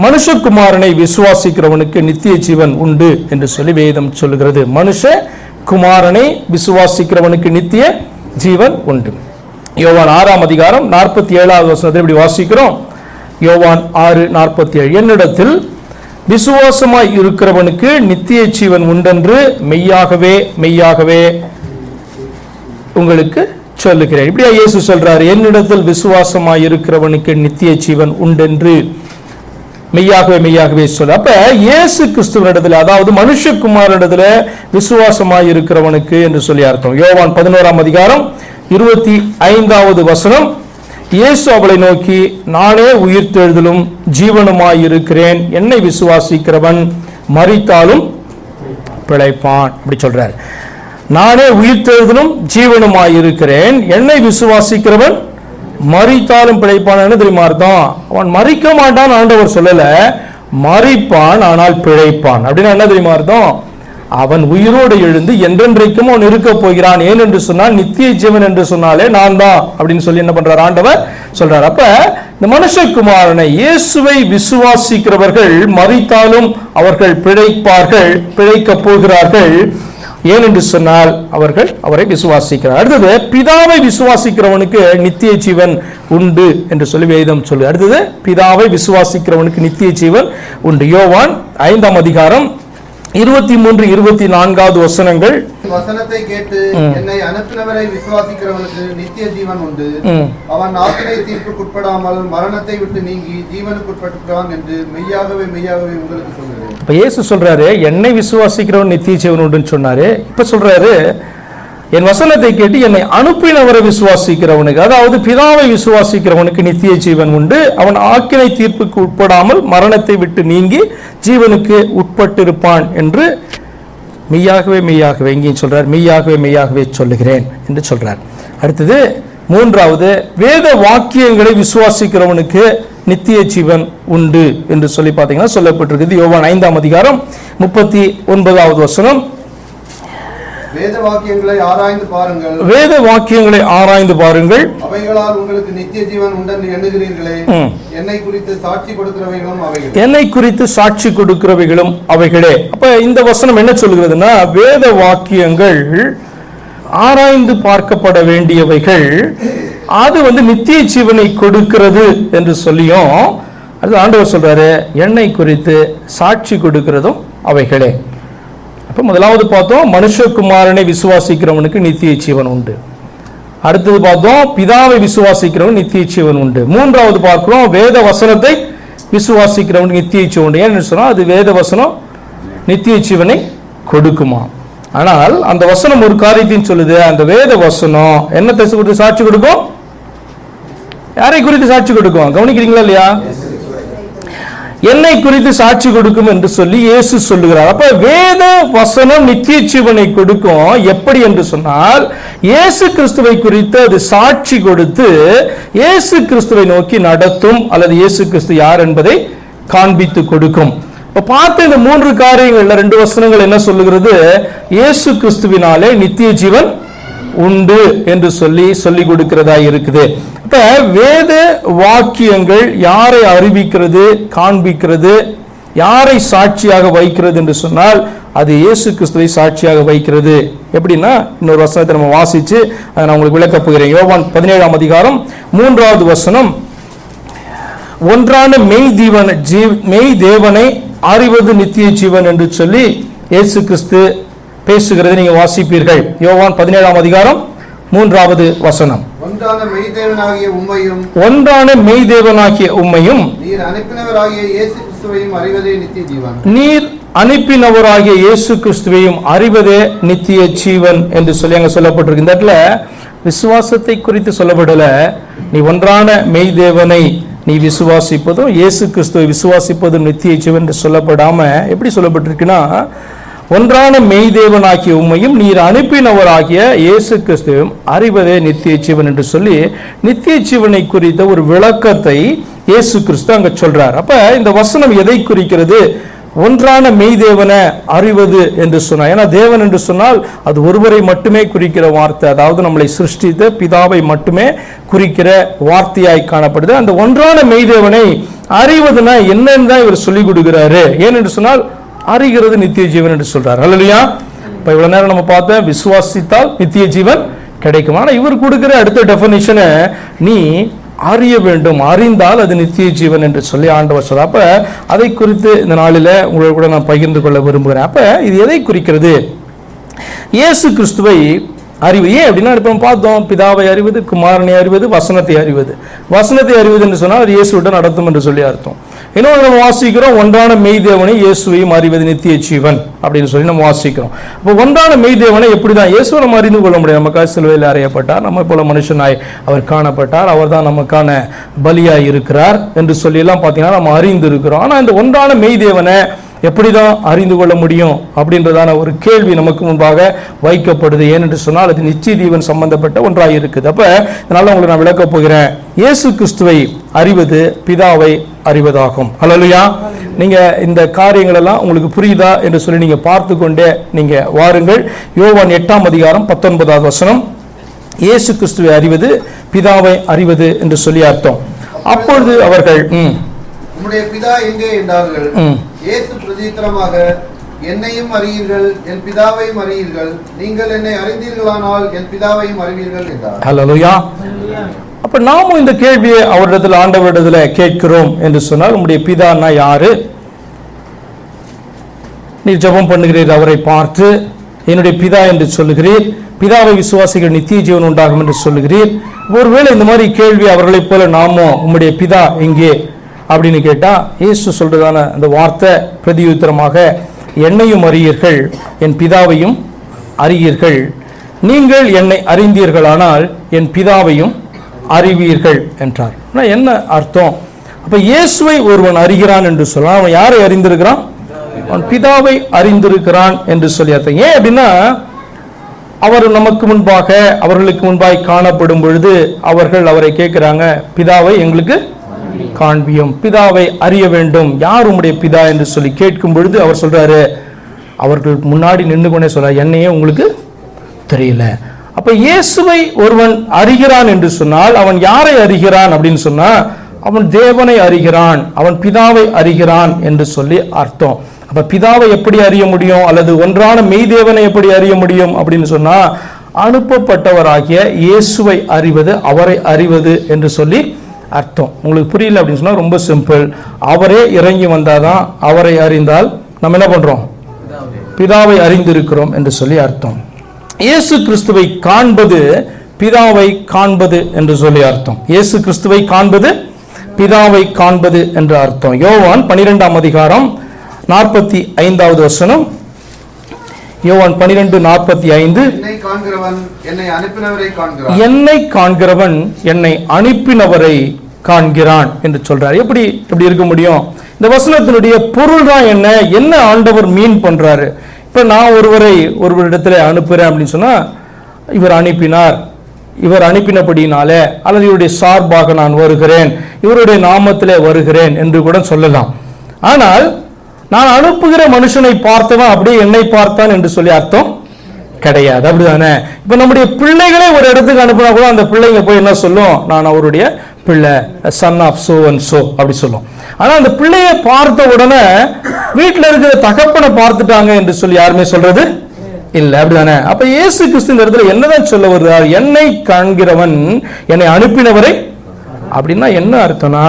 மனுஷகுமாரனை விசுவாசிக்கிறவனுக்கு நித்திய ஜீவன் உண்டு என்று சொல்லி வேதம் சொல்லுகிறது. மனுஷ குமாரனை விசுவாசிக்கிறவனுக்கு நித்திய ஜீவன் உண்டு. யோவான் ஆறாம் அதிகாரம் நாற்பத்தி ஏழாவது வசனத்தில் இப்படி வாசிக்கிறோம். யோவான் ஆறு நாற்பத்தி ஏழு என்னிடத்தில் விசுவாசமாய் இருக்கிறவனுக்கு நித்திய ஜீவன் உண்டென்று மெய்யாகவே மெய்யாகவே உங்களுக்கு சொல்லுகிறேன். இப்படியா இயேசு சொல்றாரு என்னிடத்தில் விசுவாசமாய் இருக்கிறவனுக்கு நித்திய ஜீவன் உண்டென்று. மெய்யாகவே மெய்யாகவே சொல் அப்ப இயேசு கிறிஸ்துவனிடத்துல அதாவது மனுஷகுமாரிடத்துல விசுவாசமாய் இருக்கிறவனுக்கு என்று சொல்லி அர்த்தம். யோவான் பதினோராம் அதிகாரம் இருபத்தி ஐந்தாவது வசனம். இயேசு அவளை நோக்கி நானே உயிர்த்தெழுதலும் ஜீவனுமாய் இருக்கிறேன். என்னை விசுவாசிக்கிறவன் மறித்தாலும் பிழைப்பான். அப்படி சொல்றார். நானே உயிர்த்தெழுதலும் ஜீவனுமாய் இருக்கிறேன். என்னை விசுவாசிக்கிறவன் மறித்தாலும் பிழைப்பான் என்ன தெரியுமா அர்த்தம்? அவன் மறிக்க மாட்டான் ஆண்டவர் சொல்லல. மறிப்பான் ஆனால் பிழைப்பான். அப்படின்னு என்ன தெரியுமா அர்த்தம்? அவன் உயிரோடு எழுந்து என்றென்றைக்கும் அவன் இருக்க போகிறான். ஏன் என்று சொன்னால் நித்திய ஜீவன் என்று சொன்னாலே நான் தான் அப்படின்னு சொல்லி என்ன பண்றார் ஆண்டவர் சொல்றார். அப்ப இந்த மனுஷகுமாரனை இயேசுவை விசுவாசிக்கிறவர்கள் மறித்தாலும் அவர்கள் பிழைப்பார்கள் பிழைக்கப் போகிறார்கள். ஏனென்று சொன்னால் அவர்கள் அவரை விசுவாசிக்கிறார். அடுத்தது பிதாவை விசுவாசிக்கிறவனுக்கு நித்திய ஜீவன் உண்டு என்று சொல்லி வேதம் சொல்லு அடுத்தது பிதாவை விசுவாசிக்கிறவனுக்கு நித்திய ஜீவன் உண்டு. யோவான் ஐந்தாம் அதிகாரம் இருபத்தி மூன்று இருபத்தி நான்காவது வசனங்கள். வசனத்தை கேட்டு என்னை அனுப்பினவரை விசுவாசிக்கிறவனுக்கு நித்திய ஜீவன் உண்டு. அவன் ஆக்கினை தீர்ப்புக்குட்படாமல் மரணத்தை விட்டு நீங்கி ஜீவனுக்குட்பட்டுகிறான் என்று மெய்யாகவே மெய்யாகவே உங்களுக்கு சொல்கிறேன் இப்ப இயேசு சொல்றாரு என்னை விசுவாசிக்கிறவன் நித்திய ஜீவன் உண்டுன்னு சொன்னாரு. இப்ப சொல்றாரு என் வசனத்தை கேட்டு என்னை அனுப்பினவரை விசுவாசிக்கிறவனுக்கு அதாவது பிதாவை விசுவாசிக்கிறவனுக்கு நித்திய ஜீவன் உண்டு. அவன் ஆக்கினை தீர்ப்புக்கு உட்படாமல் மரணத்தை விட்டு நீங்கி ஜீவனுக்கு உட்பட்டிருப்பான் என்று மெய்யாகவே மெய்யாகவே எங்கேயும் சொல்றார் மெய்யாகவே மெய்யாகவே சொல்லுகிறேன் என்று சொல்றார். அடுத்தது மூன்றாவது வேத வாக்கியங்களை விசுவாசிக்கிறவனுக்கு நித்திய ஜீவன் உண்டு என்று சொல்லி பார்த்தீங்கன்னா சொல்லப்பட்டிருக்குது. யோவான் ஐந்தாம் அதிகாரம் முப்பத்தி ஒன்பதாவது வசனம். வேத வாக்கியங்களை ஆராய்ந்து பாருங்கள். வேத வாக்கியங்களை ஆராய்ந்து பாருங்கள். அவைகளால் உங்களுக்கு நித்திய ஜீவன் உண்டென்று எண்ணுகிறீர்களே. என்னை குறித்து சாட்சி கொடுக்கிறவைகளும் அவைகள். என்னை குறித்து சாட்சி கொடுக்கிறவைகளும் அவைகளே. அப்ப இந்த வசனம் என்ன சொல்கிறதுனா வேத வாக்கியங்கள் ஆராய்ந்து பார்க்கப்பட வேண்டியவைகள் அது வந்து நித்திய ஜீவனை கொடுக்கிறது என்று சொல்லியும் அது ஆண்டவர் சொல்றாரு என்னை குறித்து சாட்சி கொடுக்கிறதும் அவைகளே. அப்போ முதலாவது பார்த்தோம் மனுஷகுமாரனை விசுவாசிக்கிறவனுக்கு நித்திய ஜீவன் உண்டு. அடுத்தது பார்த்தோம் பிதாவை விசுவாசிக்கிறவன் நித்திய ஜீவன் உண்டு. மூன்றாவது பார்க்கிறோம் வேத வசனத்தை விசுவாசிக்கிறவனுக்கு நித்திய ஜீவன் உண்டு. ஏன்னு சொன்னா அது வேத வசனம் நித்திய ஜீவனை கொடுக்குமா? ஆனால் அந்த வசனம் ஒரு காரியத்தையும் சொல்லுது. அந்த வேத வசனம் என்னத்தை கொடுத்து சாட்சி கொடுக்கும்? யாரை குறித்து சாட்சி கொடுக்கும்? கவனிக்கிறீங்களா இல்லையா? என்னை குறித்து சாட்சி கொடுக்கும் என்று சொல்லி இயேசு சொல்லுகிறார். அப்ப வேத வசனம் நித்திய ஜீவனை கொடுக்கும். எப்படி என்று சொன்னால் இயேசு கிறிஸ்துவை குறித்து அது சாட்சி கொடுத்து இயேசு கிறிஸ்துவை நோக்கி நடத்தும் அல்லது இயேசு கிறிஸ்து யார் என்பதை காண்பித்து கொடுக்கும். இப்ப பார்த்த இந்த மூன்று காரியங்கள்ல ரெண்டு வசனங்கள் என்ன சொல்லுகிறது? இயேசு கிறிஸ்துவினாலே நித்திய ஜீவன் உண்டு என்று சொல்லி சொல்லி கொடுக்கிறதா இருக்குது. அப்ப வேத வாக்கியங்கள் யாரை அறிவிக்கிறது காண்பிக்கிறது யாரை சாட்சியாக வைக்கிறது என்று சொன்னால் அது இயேசு கிறிஸ்துவை சாட்சியாக வைக்கிறது. எப்படின்னா இன்னொரு வசனத்தை நம்ம வாசிச்சு அதை நான் உங்களுக்கு விளக்கப் போகிறேன். யோவான் பதினேழாம் அதிகாரம் மூன்றாவது வசனம். ஒன்றான மெய் தீவன ஜீவ் மெய் தேவனை அறிவது நித்திய ஜீவன் என்று சொல்லி இயேசு கிறிஸ்து பேசுகிறது நீங்க வாசிப்பீர்கள். யோவான் பதினேழாம் அதிகாரம் மூன்றாவது வசனம். ஒன்றான மெய்தேவனாகிய உம்மையும் ஒன்றான நீர் அனுப்பினவராகிய இயேசு கிறிஸ்துவையும் அறிவதே நித்திய ஜீவன். நீர் அனுப்பினவராகிய இயேசு கிறிஸ்துவையும் அறிவதே நித்திய ஜீவன் என்று சொல்லி அங்க சொல்லப்பட்டிருக்கு. இந்த இடத்துல விசுவாசத்தை குறித்து சொல்லப்படல. நீ ஒன்றான மெய் தேவனை நீ விசுவாசிப்பதும் இயேசு கிறிஸ்துவை விசுவாசிப்பதும் நித்திய ஜீவன் என்று சொல்லப்படாம எப்படி சொல்லப்பட்டிருக்குன்னா ஒன்றான மெய் தேவனாகிய உண்மையும் நீர் அனுப்பினவராகிய இயேசு கிறிஸ்துவையும் அறிவதே நித்திய ஜீவன் என்று சொல்லி நித்திய ஜீவனை குறித்த ஒரு விளக்கத்தை இயேசு கிறிஸ்து அங்க சொல்றார். அப்ப இந்த வசனம் எதை குறிக்கிறது? ஒன்றான மெய் தேவனை அறிவது என்று சொன்னார். ஏன்னா தேவன் என்று சொன்னால் அது ஒருவரை மட்டுமே குறிக்கிற வார்த்தை. அதாவது நம்மளை சிருஷ்டித்த பிதாவை மட்டுமே குறிக்கிற வார்த்தையாய் காணப்படுது. அந்த ஒன்றான மெய் தேவனை அறிவதுனா என்னன்னு தான் இவர் சொல்லிக் கொடுக்கிறாரு. ஏனென்று சொன்னால் அறிகிறது நித்திய ஜீவன் என்று சொல்றார். அல்லையா? இப்ப இவ்வளவு நேரம் நம்ம பார்த்தோம் விசுவாசித்தால் நித்திய ஜீவன் கிடைக்கும். ஆனா இவர் கொடுக்கிற அடுத்த டெஃபனிஷனை நீ அறிய வேண்டும். அறிந்தால் அது நித்திய ஜீவன் என்று சொல்லி ஆண்டவர் சொல்ல அப்ப அதை குறித்து இந்த நாளில் உங்களோட கூட நான் பகிர்ந்து கொள்ள விரும்புகிறேன். அப்ப இது எதை குறிக்கிறது? இயேசு கிறிஸ்துவை அறிவு. ஏன் அப்படின்னா இப்போ பார்த்தோம் பிதாவை அறிவது குமாரனை அறிவது வசனத்தை அறிவது. வசனத்தை அறிவது என்று சொன்னால் அது இயேசுவிட்ட நடத்தும் என்று சொல்லி அர்த்தம். இன்னொன்று நம்ம வாசிக்கிறோம் ஒன்றான மெய்தேவனை இயேசுவையும் அறிவது நித்திய ஜீவன் அப்படின்னு சொல்லி நம்ம வாசிக்கிறோம். அப்போ ஒன்றான மெய்தேவனை எப்படி தான் இயேசுவை நம்ம அறிந்து கொள்ள முடியும்? நமக்காக சிலுவையில் அறையப்பட்டார் நம்ம போல மனுஷனாய் அவர் காணப்பட்டார் அவர் தான் நமக்கான பலியாக இருக்கிறார் என்று சொல்லியெல்லாம் பார்த்தீங்கன்னா நம்ம அறிந்து இருக்கிறோம் ஆனால் இந்த ஒன்றான மெய்தேவனை எப்படிதான் அறிந்து கொள்ள முடியும் அப்படின்றதான ஒரு கேள்வி நமக்கு முன்பாக வைக்கப்படுது. ஏனென்று சொன்னால் அது நிச்சய தீவன் சம்பந்தப்பட்ட ஒன்றாக இருக்குது. அப்போ இதனால் உங்களுக்கு நான் விளக்கப் போகிறேன். இயேசு கிறிஸ்துவை அறிவது பிதாவை அறிவதாகும். ஹalleluya. நீங்க இந்த காரியங்கள் எல்லாம் உங்களுக்கு புரியுதா என்று சொல்லி நீங்க பார்த்து கொண்டே நீங்க வாருங்கள். யோவான் எட்டாம் அதிகாரம் பத்தொன்பதாவது வசனம். இயேசு கிறிஸ்துவை அறிவது பிதாவை அறிவது என்று சொல்லி அர்த்தம். அப்பொழுது அவர்கள் ம். உம்முடைய பிதா எங்கே என்றார்கள்? இயேசு பிரதித்திரமாக என்னையும் அறியீர்கள் என் பிதாவையும் அறியீர்கள். நீங்கள் என்னை அறிந்தீர்களானால் என் பிதாவையும் அறிவீர்கள் என்றார். அப்ப நாமும் இந்த கேள்வியை அவரிடத்தில் ஆண்டவரிடத்தில் கேட்கிறோம் என்று சொன்னால் உங்களுடைய பிதான்னா யாரு? நீ ஜெபம் பண்ணுகிறீர் அவரை பார்த்து என்னுடைய பிதா என்று சொல்லுகிறீர். பிதாவை விசுவாசிகள் நித்திய ஜீவன் உண்டாகும் என்று சொல்லுகிறீர். ஒருவேளை இந்த மாதிரி கேள்வி அவர்களைப் போல நாமும் உம்முடைய பிதா எங்கே? அப்படின்னு கேட்டா இயேசு சொல்றதான அந்த வார்த்தை பிரதியுத்தரமாக என்னையும் அறியீர்கள் என் பிதாவையும் அறியீர்கள். நீங்கள் என்னை அறிந்தீர்களானால் என் பிதாவையும் அறிவீர்கள் என்றார். என்ன அர்த்தம்? அப்ப இயேசுவை ஒருவன் அறிகிறான் என்று சொல்லலாம் அவன் யாரை அறிந்திருக்கிறான்? அவன் பிதாவை அறிந்திருக்கிறான் என்று சொல்லி அர்த்தம். ஏன் அப்படின்னா அவர் நமக்கு முன்பாக அவர்களுக்கு முன்பாய் காணப்படும் பொழுது அவர்கள் அவரை கேட்கிறாங்க பிதாவை எங்களுக்கு காண்பியும். பிதாவை அறிய வேண்டும். யார் உம்முடைய பிதா? என்று சொல்லி கேட்கும் பொழுது அவர் சொல்றாரு அவர்கள் முன்னாடி நின்று கொண்டே சொல்றாரு. என்னையே உங்களுக்கு தெரியல. அப்ப இயேசுவை ஒருவன் அறிகிறான் என்று சொன்னால் அவன் யாரை அறிகிறான் அப்படின்னு சொன்னா அவன் தேவனை அறிகிறான் அவன் பிதாவை அறிகிறான் என்று சொல்லி அர்த்தம். அப்ப பிதாவை எப்படி அறிய முடியும்? அல்லது ஒன்றான மெய்தேவனை எப்படி அறிய முடியும் அப்படின்னு சொன்னா அனுப்பப்பட்டவராகிய இயேசுவை அறிவது அவரை அறிவது என்று சொல்லி அர்த்தம். உங்களுக்கு புரியல அப்படின்னு சொன்னா ரொம்ப சிம்பிள். அவரே இறங்கி வந்தாதான் அவரை அறிந்தால் நம்ம என்ன பண்றோம்? பிதாவை அறிந்திருக்கிறோம் என்று சொல்லி அர்த்தம். இயேசு கிறிஸ்துவை காண்பது பிதாவை காண்பது என்று சொல்லி அர்த்தம். இயேசு கிறிஸ்துவை காண்பது பிதாவை காண்பது என்று அர்த்தம். யோவான் பனிரெண்டாம் அதிகாரம் நாற்பத்தி ஐந்தாவது வசனம். யோவான் பனிரெண்டு நாற்பத்தி ஐந்து. என்னை காண்கிறவன் என்னை அனுப்பினவரை காண்கிறான். என்னை காண்கிறவன் என்னை அனுப்பினவரை காண்கிறான் என்று சொல்றார். எப்படி எப்படி இருக்க முடியும்? இந்த வசனத்தினுடைய பொருள் தான் என்ன? என்ன ஆண்டவர் மீன் பண்றாரு? இப்போ நான் ஒருவரை ஒருவரிடத்தில் அனுப்புகிறேன் அப்படின்னு சொன்னால் இவர் அனுப்பினார். இவர் அனுப்பினபடினாலே அல்லது இவருடைய சார்பாக நான் வருகிறேன் இவருடைய நாமத்திலே வருகிறேன் என்று கூட சொல்லலாம். ஆனால் நான் அனுப்புகிற மனுஷனை பார்த்தவன் அப்படியே என்னை பார்த்தான் என்று சொல்லி அர்த்தம் கிடையாது. அப்படிதானே? இப்போ நம்முடைய பிள்ளைகளே ஒரு இடத்துக்கு அனுப்புனா கூட அந்த பிள்ளைங்க போய் என்ன சொல்லும்? நான் அவருடைய பிள்ளை son of so and so அப்படி சொல்லும். ஆனால் அந்த பிள்ளையை பார்த்த உடனே வீட்டில் இருக்கிற தகப்பனை பார்த்துட்டாங்க என்று சொல்லி யாருமே சொல்றது இல்லை. அப்படிதானே? அப்ப இயேசு கிறிஸ்து இந்த இடத்துல என்னதான் சொல்ல வருகிறார் என்னை காண்கிறவன் என்னை அனுப்பினவரை அப்படின்னா என்ன அர்த்தம்னா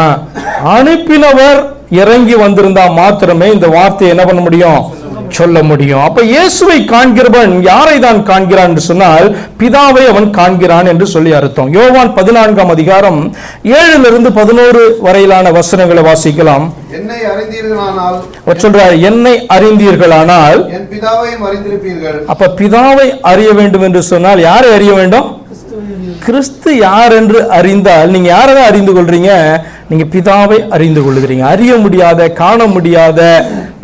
அனுப்பினவர் இறங்கி வந்திருந்தா மாத்திரமே இந்த வார்த்தையை என்ன பண்ண முடியும்? சொல்ல முடியும். அப்ப இயேசுவை காண்கிறவன் யாரை தான் காண்கிறான் என்று சொன்னால் பிதாவை அவன் காண்கிறான் என்று சொல்லி அர்த்தம். யோவான் பதினான்காம் அதிகாரம் ஏழுல இருந்து பதினோரு வரையிலான வசனங்களை வாசிக்கலாம். என்னை அறிந்தீர்களானால் அவர் சொல்றார் என்னை அறிந்தீர்களானால். என் பிதாவையும் அறிந்திருப்பீர்கள். அப்ப பிதாவை அறிய வேண்டும் என்று சொன்னால் யாரை அறிய வேண்டும்? கிறிஸ்து யார் என்று அறிந்தால் நீங்க யாரை அறிந்து கொள்றீங்க? நீங்க பிதாவை அறிந்து கொள்கிறீங்க. அறிய முடியாத காண முடியாத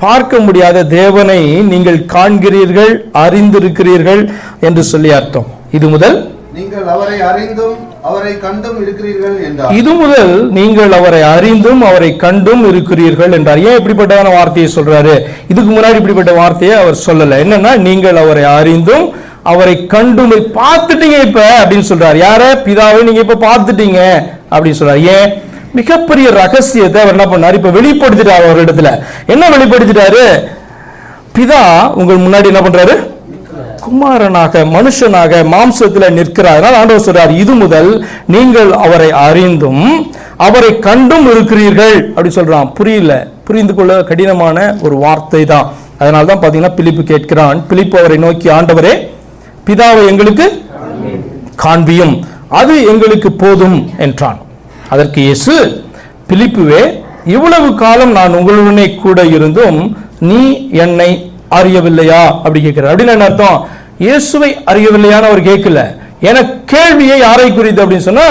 பார்க்க முடியாத தேவனை நீங்கள் காண்கிறீர்கள் அறிந்திருக்கிறீர்கள் என்று சொல்லி அர்த்தம். இது முதல். நீங்கள் அவரை அறிந்தும் அவரை கண்டும் இருக்கிறீர்கள் என்றார். இது முதல். நீங்கள் அவரை அறிந்தும் அவரை கண்டும் இருக்கிறீர்கள் என்றார். ஏன் இப்படிப்பட்டதான வார்த்தையை சொல்றாரு? இதுக்கு முன்னாடி இப்படிப்பட்ட வார்த்தையை அவர் சொல்லல. என்னன்னா நீங்கள் அவரை அறிந்தும் அவரை கண்டும் பார்த்துட்டீங்க இப்ப அப்படின்னு சொல்றாரு. யார? பிதாவை நீங்க இப்ப பார்த்துட்டீங்க அப்படின்னு சொல்றாரு. ஏன்? மிகப்பெரிய ரகசியத்தை அவர் என்ன பண்ணார்? இப்போ வெளிப்படுத்திட்டார் அவரிடத்துல. என்ன வெளிப்படுத்திட்டாரு? பிதா உங்கள் முன்னாடி என்ன பண்றாரு? குமாரனாக மனுஷனாக மாம்சத்தில் நிற்கிறார். அதனால ஆண்டவர் சொல்றார் இது முதல் நீங்கள் அவரை அறிந்தும் அவரை கண்டும் இருக்கிறீர்கள். அப்படி சொல்றான். புரியல. புரிந்து கொள்ள கடினமான ஒரு வார்த்தை தான். அதனால தான் பார்த்தீங்கன்னா பிலிப்பு கேட்கிறான். பிலிப்பு அவரை நோக்கி ஆண்டவரே பிதாவை எங்களுக்கு காண்பியும். அது எங்களுக்கு போதும் என்றான். அதற்கு இயேசு பிலிப்புவே இவ்வளவு காலம் நான் உங்களுடனே கூட இருந்தும் நீ என்னை அறியவில்லையா? அப்படி கேட்கிறார். அப்படின்னு என்ன அர்த்தம்? இயேசுவை அறியவில்லையான்னு அவர் கேட்கல. என கேள்வியை யாரை குறித்து அப்படின்னு சொன்னா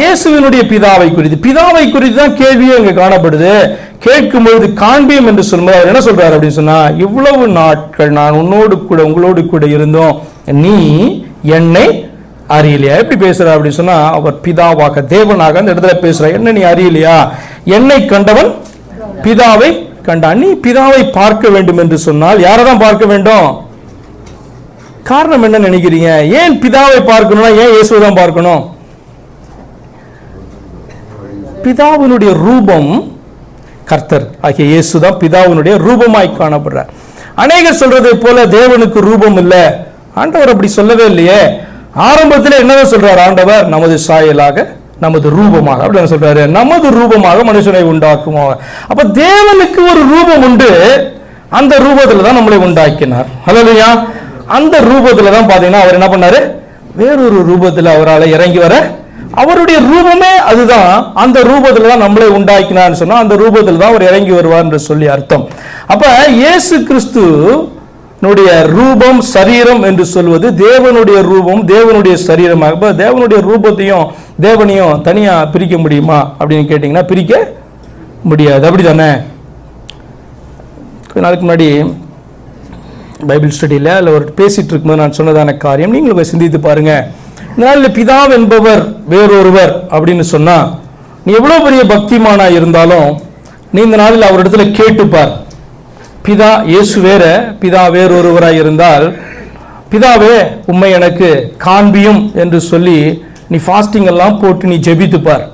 இயேசுவினுடைய பிதாவை குறித்து. பிதாவை குறித்து தான் கேள்வியே இங்க காணப்படுது. கேட்கும்போது காண்பியம் என்று சொல்லும்போது அவர் என்ன சொல்றாரு அப்படின்னு சொன்னா இவ்வளவு நாட்கள் நான் உன்னோடு கூட உங்களோடு கூட இருந்தோம் நீ என்னை அறியலையா? எப்படி பேசுற அப்படின்னு சொன்னா அவர் பிதாவாக தேவனாக அந்த இடத்துல பேசுற. என்ன நீ அறியலையா? என்னை கண்டவன் பிதாவை கண்டான். நீ பிதாவை பார்க்க வேண்டும் என்று சொன்னால் யாரை தான் பார்க்க வேண்டும்? காரணம் என்ன நினைக்கிறீங்க? ஏன் பிதாவை பார்க்கணும்னா ஏன் இயேசுவை தான் பார்க்கணும்? பிதாவினுடைய ரூபம் கர்த்தர் ஆகிய இயேசு தான் பிதாவினுடைய ரூபமாய் காணப்படுறார். அநேகர் சொல்றதை போல தேவனுக்கு ரூபம் இல்லை. ஆண்டவர் அப்படி சொல்லவே இல்லையே. ஆரம்பத்தில் என்னதான் சொல்றார் ஆண்டவர்? நமது சாயலாக நமது ரூபமாக. அப்படின்னு சொல்றாரு? நமது ரூபமாக மனுஷனை உண்டாக்குமா அப்ப தேவனுக்கு ஒரு ரூபம் உண்டு. அந்த ரூபத்துல தான் நம்மளை உண்டாக்கினார். ஹalleluya அந்த ரூபத்துல தான் பாத்தீங்கன்னா அவர் என்ன பண்ணாரு? வேறொரு ரூபத்துல அவரால் இறங்கி வர அவருடைய ரூபமே அதுதான். அந்த ரூபத்துல தான் நம்மளை உண்டாக்கினார்னு சொன்னா அந்த ரூபத்துல தான் அவர் இறங்கி வருவார் என்று சொல்லி அர்த்தம். அப்ப இயேசு கிறிஸ்து தேவனுடைய ரூபம் சரீரம் என்று சொல்வது தேவனுடைய ரூபம் தேவனுடைய சரீரமாக. இப்போ தேவனுடைய ரூபத்தையும் தேவனையும் தனியாக பிரிக்க முடியுமா அப்படின்னு கேட்டிங்கன்னா பிரிக்க முடியாது. அப்படிதானே? கொஞ்ச நாளுக்கு முன்னாடி பைபிள் ஸ்டடியில் அதில் ஒரு பேசிகிட்டு இருக்கும்போது நான் சொன்னதான காரியம். நீங்களும் போய் சிந்தித்து பாருங்கள் இந்த நாளில் பிதாவ் என்பவர் வேறொருவர் அப்படின்னு சொன்னால் நீ எவ்வளோ பெரிய பக்திமானாக இருந்தாலும் நீ இந்த நாளில் அவரிடத்துல கேட்டுப்பார். பிதா இயேசு வேற பிதா வேறொருவராய் இருந்தால் பிதாவே உம்மை எனக்கு காண்பியும் என்று சொல்லி நீ ஃபாஸ்டிங் எல்லாம் போட்டு நீ ஜெபித்துப்பார்.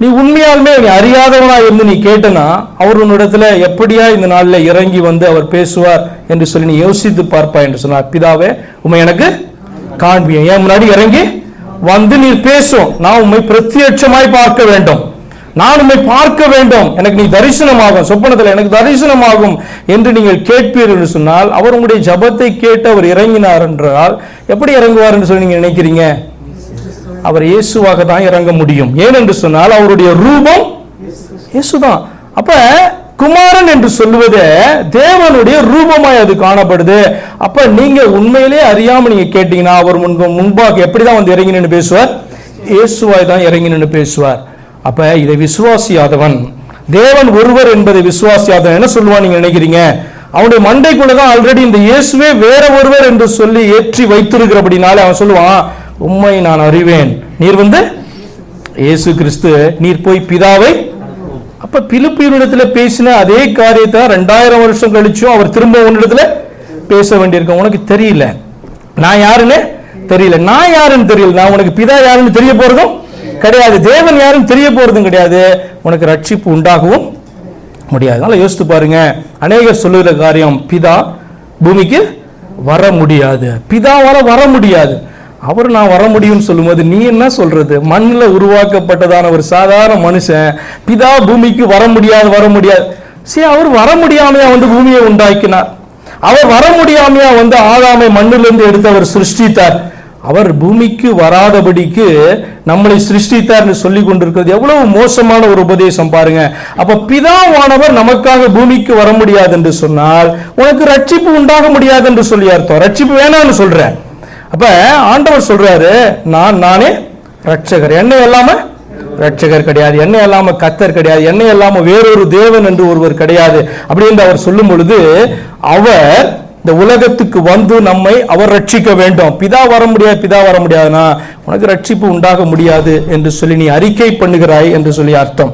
நீ உண்மையாலுமே நீ அறியாதவனா இருந்து நீ கேட்டனா அவர் உன்னிடத்துல எப்படியா இந்த நாளில் இறங்கி வந்து அவர் பேசுவார் என்று சொல்லி நீ யோசித்து பார்ப்பா என்று சொன்னார். பிதாவே உண்மை எனக்கு காண்பியும். என் முன்னாடி இறங்கி வந்து நீர் பேசும் நான் உண்மை பிரத்யட்சமாய் பார்க்க வேண்டும். நான் உண்மை பார்க்க வேண்டும். எனக்கு நீ தரிசனமாகும். சொப்பனத்தில் எனக்கு தரிசனமாகும் என்று நீங்கள் கேட்பீர் என்று சொன்னால் அவர் உங்களுடைய ஜபத்தை கேட்டு அவர் இறங்கினார் என்றால் எப்படி இறங்குவார் என்று சொல்லி நீங்கள் நினைக்கிறீங்க? அவர் இயேசுவாக தான் இறங்க முடியும். ஏனென்று சொன்னால் அவருடைய ரூபம் இயேசுதான். அப்ப குமாரன் என்று சொல்லுவதே தேவனுடைய ரூபமாய் அது காணப்படுது. அப்ப நீங்க உண்மையிலே அறியாம நீங்க கேட்டீங்கன்னா அவர் முன்பு முன்பாக எப்படிதான் வந்து இறங்கினு பேசுவார்? இயேசுவாய் தான் இறங்கினு பேசுவார். அப்ப இதை விசுவாசியாதவன் தேவன் ஒருவர் என்பதை விசுவாசியாதவன் என்ன சொல்லுவான் நீங்க நினைக்கிறீங்க? அவனுடைய மண்டைக்குள்ள தான் ஆல்ரெடி இந்த இயேசுவே வேற ஒருவர் என்று சொல்லி ஏற்றி வைத்திருக்கிறபடினாலே அவன் சொல்லுவான் உம்மை நான் அறிவேன். நீர் வந்து இயேசு கிறிஸ்து நீர் போய் பிதாவை அப்ப பிலிப்பியனிடத்துல பேசின அதே காரியத்தை ரெண்டாயிரம் வருஷம் கழிச்சும் அவர் திரும்ப உன்னிடத்துல பேச வேண்டியிருக்க உனக்கு தெரியல. நான் யாருன்னு தெரியல. நான் யாருன்னு தெரியல. நான் உனக்கு பிதா யாருன்னு தெரிய போறதும் கிடையாது. தேவன் யாரும் தெரிய போறதும் கிடையாது. உனக்கு ரட்சிப்பு உண்டாகவும் முடியாது. அதனால யோசித்து பாருங்க. அநேகர் சொல்லுகிற காரியம் பிதா பூமிக்கு வர முடியாது. பிதாவால் வர முடியாது. அவர் நான் வர முடியும்னு சொல்லும்போது நீ என்ன சொல்றது? மண்ணில் உருவாக்கப்பட்டதான ஒரு சாதாரண மனுஷன் பிதா பூமிக்கு வர முடியாது வர முடியாது. சரி அவர் வர முடியாமையா வந்து பூமியை உண்டாக்கினார். அவர் வர முடியாமையா வந்து ஆதாமை மண்ணிலிருந்து எடுத்து அவர் சிருஷ்டித்தார். அவர் பூமிக்கு வராதபடிக்கு நம்மளை சிருஷ்டித்தார்னு சொல்லி கொண்டிருக்கிறது. எவ்வளவு மோசமான ஒரு உபதேசம் பாருங்க. அப்ப பிதாவானவர் நமக்காக பூமிக்கு வர முடியாது என்று சொன்னால் உனக்கு ரட்சிப்பு உண்டாக முடியாது என்று சொல்லி அர்த்தம். ரட்சிப்பு வேணாம்னு சொல்றேன். அப்ப ஆண்டவர் சொல்றாரு நான் நானே ரட்சகர் என்ன இல்லாம ரட்சகர் கிடையாது. என்ன இல்லாம கத்தர் கிடையாது. என்ன இல்லாம வேறொரு தேவன் என்று ஒருவர் கிடையாது. அப்படி என்று அவர் சொல்லும் பொழுது அவர் இந்த உலகத்துக்கு வந்து நம்மை அவர் ரட்சிக்க வேண்டும். பிதா வர முடியாது பிதா வர முடியாதுன்னா உனக்கு ரட்சிப்பு உண்டாக முடியாது என்று சொல்லி நீ அறிக்கை பண்ணுகிறாய் என்று சொல்லி அர்த்தம்.